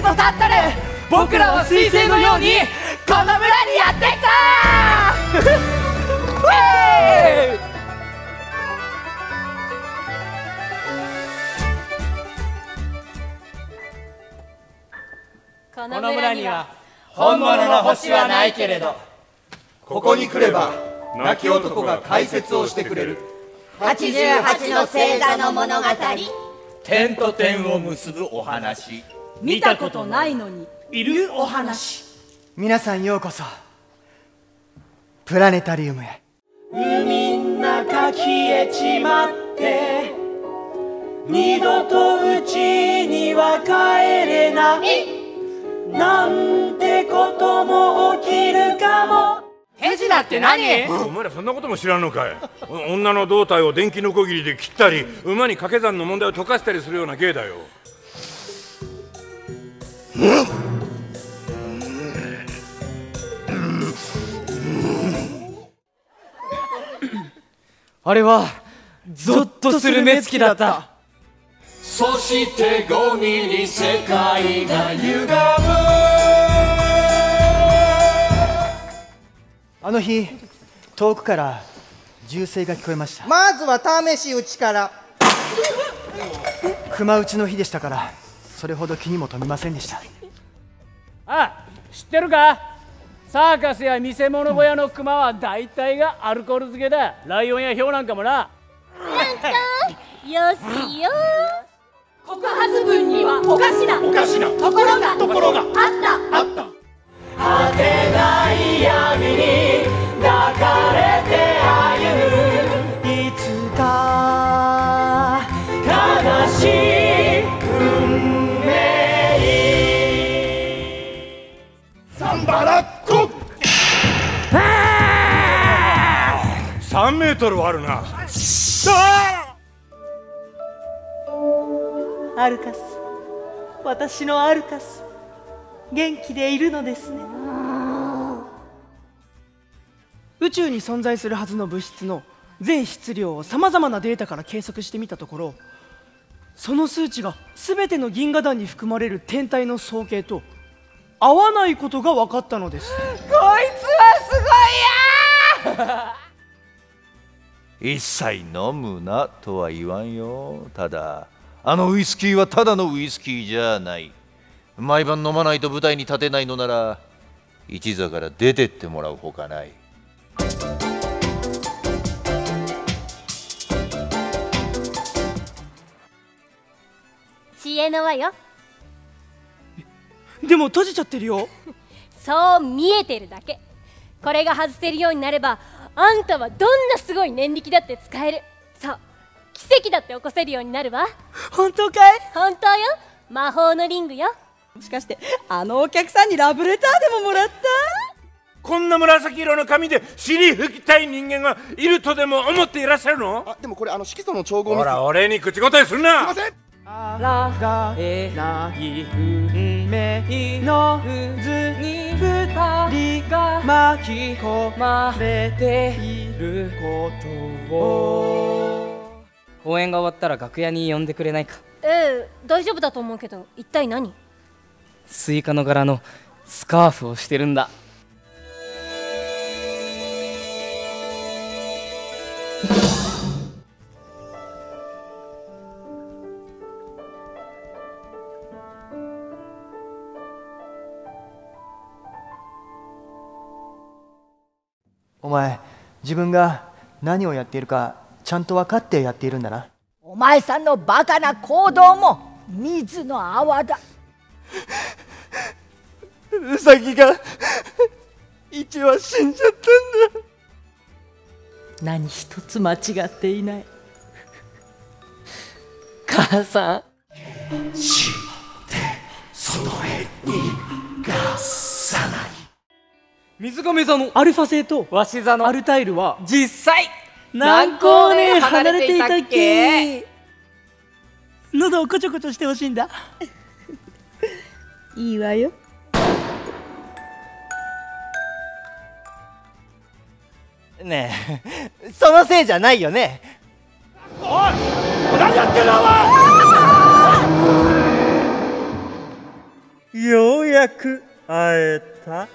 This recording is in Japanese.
ると立ったる。僕らは彗星のようにこの村にやってきた。こ この村には本物の星はないけれどここに来れば亡き男が解説をしてくれる。88の星座の物語。点と点を結ぶお話見たことないのに。いるお話。皆さんようこそ。プラネタリウムへ。海ん中消えちまって。二度とうちには帰れない。なんてことも起きるかも。ヘジだって何？お前らそんなことも知らんのかい。お女の胴体を電気のこぎりで切ったり馬に掛け算の問題を解かしたりするような芸だよあれはゾッとする目つきだった。そして5ミリ世界が歪む。あの日遠くから銃声が聞こえました。まずは試し撃ちから。熊打ちの日でしたからそれほど気にも留めませんでした。あ知ってるか？サーカスや見せ物小屋のクマは大体がアルコール漬けだ。ライオンやヒョウなんかもな。よしよ。告発文にはおかしな。おかしな。ところがところが。あった。あった。果てなメートルはあるな。アルカス。私のアルカス。元気でいるのですね。宇宙に存在するはずの物質の全質量をさまざまなデータから計測してみたところその数値が全ての銀河団に含まれる天体の総計と合わないことが分かったのです。こいつはすごいや一切飲むなとは言わんよ。ただあのウイスキーはただのウイスキーじゃない。毎晩飲まないと舞台に立てないのなら一座から出てってもらうほかない。知恵の輪よ。でも閉じちゃってるよ。そう見えてるだけ。これが外せるようになればあんたはどんなすごい念力だって使える？そう。奇跡だって起こせるようになるわ。本当かい？本当よ。魔法のリングよ。もしかしてあのお客さんにラブレターでももらった？こんな紫色の髪で尻拭きたい人間がいるとでも思っていらっしゃるの？あでもこれあの色素の調合ほら俺に口答えするな。すいませんらがえない運命の渦に二人が巻き込まれていることを公演が終わったら楽屋に呼んでくれないかええ大丈夫だと思うけど一体何スイカの柄のスカーフをしてるんだお前自分が何をやっているかちゃんと分かってやっているんだな。お前さんのバカな行動も水の泡だ。ウサギが一羽死んじゃったんだ。何一つ間違っていない。母さん。死でその辺にがさない水亀座のアルファ星と鷲座のアルタイルは実際何光年離れていたっけ？喉をこちょこちょしてほしいんだ。いいわよ。ねえそのせいじゃないよね。おい何やってんだお前！やく会えた